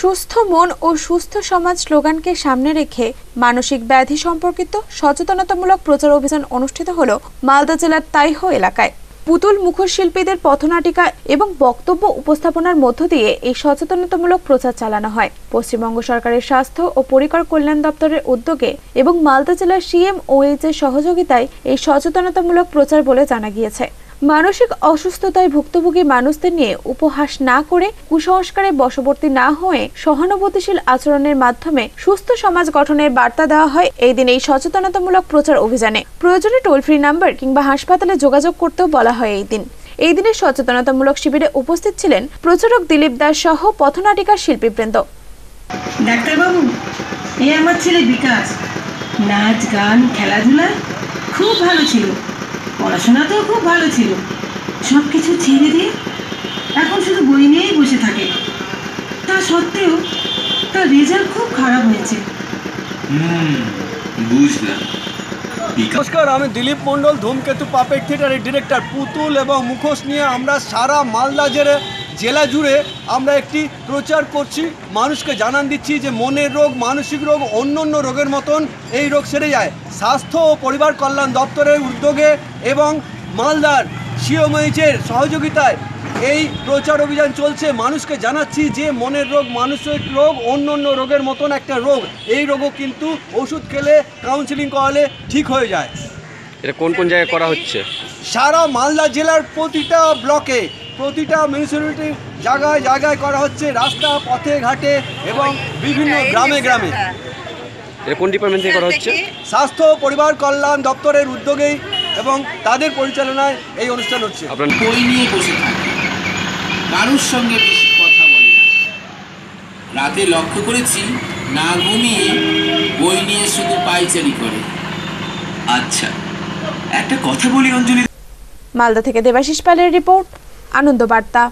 সুস্থ মন ও সুস্থ সমাজ স্লোগানকে সামনে রেখে মানসিক ব্যাধি সম্পর্কিত সচেতনতামূলক প্রচার অভিযান অনুষ্ঠিত হল মালদা জেলার তাইহ এলাকায়। পুতুল মুখোশ শিল্পীদের পথনাটিকা এবং বক্তব্য উপস্থাপনার মধ্য দিয়ে এই সচেতনতামূলক প্রচার চালানো হয়। পশ্চিমবঙ্গ সরকারের স্বাস্থ্য ও পরিবার কল্যাণ দপ্তরের উদ্যোগে এবং মালদা জেলার সিএম ওএইচ এর সহযোগিতায় এই সচেতনতামূলক প্রচার বলে জানা গিয়েছে। মানসিক অসুস্থতায় ভুক্তভোগী মানুষদের নিয়ে উপহাস না করে কুসংস্কারে বশবর্তী না হয়ে সহানুভূতিশীল আচরণের মাধ্যমে সুস্থ সমাজ গঠনের বার্তা দেওয়া হয় এই দিন এই সচেতনতামূলক প্রচার অভিযানে। প্রয়োজনে টোল ফ্রি নাম্বার কিংবা হাসপাতালে যোগাযোগ করতেও বলা হয় এই দিন। এই দিনের সচেতনতামূলক শিবিরে উপস্থিত ছিলেন প্রচারক দিলীপ দাস সহ পথনাটিকার শিল্পীবৃন্দ। ডাক্তারবাবু এ আমার ছেলে বিকাশ। নাচ, গান, খেলাধুলা খুব ভালো ছিল। পড়াশোনাতেও খুব ভালো ছিল। সব কিছু ছেড়ে দিয়ে এখন শুধু বই নিয়েই বসে থাকে। তা সত্ত্বেও তার রেজাল্ট খুব খারাপ হয়েছে। বুঝলাম। নমস্কার আমি দিলীপ মণ্ডল ধূমকেতু পাপেট থিয়েটারের ডিরেক্টর পুতুল এবং মুখোশ নিয়ে আমরা সারা মালদা জেলে জেলা জুড়ে আমরা একটি প্রচার করছি মানুষকে জানান দিচ্ছি যে মনের রোগ মানসিক রোগ অন্য অন্য রোগের মতন এই রোগ সেরে যায়। স্বাস্থ্য ও পরিবার কল্যাণ দপ্তরের উদ্যোগে এবং মালদার সিওমএইচের সহযোগিতায় এই প্রচার অভিযান চলছে। মানুষকে জানাচ্ছি যে মনের রোগ মানসিক রোগ অন্য অন্য রোগের মতন একটা রোগ এই রোগও কিন্তু ওষুধ খেলে কাউন্সিলিং করালে ঠিক হয়ে যায়। এটা কোন কোন জায়গায় করা হচ্ছে? সারা মালদা জেলার প্রতিটা ব্লকে প্রতিটা মিউনিসিপ্যালিটি জায়গায় জায়গায় করা হচ্ছে রাস্তা পথে ঘাটে এবং বিভিন্ন গ্রামে গ্রামে। এটা কোন ডিপার্টমেন্ট থেকে করা হচ্ছে? স্বাস্থ্য পরিবার কল্যাণ দপ্তরের উদ্যোগেই এবং তাদের পরিচালনায় এই অনুষ্ঠান হচ্ছে। আপনার বই নিয়ে বসে থাকে? কারুর সঙ্গে বেশি কথা বলে না। রাতে লক্ষ্য করেছি না ঘুমিয়ে বই নিয়ে শুধু পাইচারি করে। আচ্ছা একটা কথা বলি অঞ্জলি মালদা থেকে দেবাশিস পালের রিপোর্ট। আনন্দ বার্তা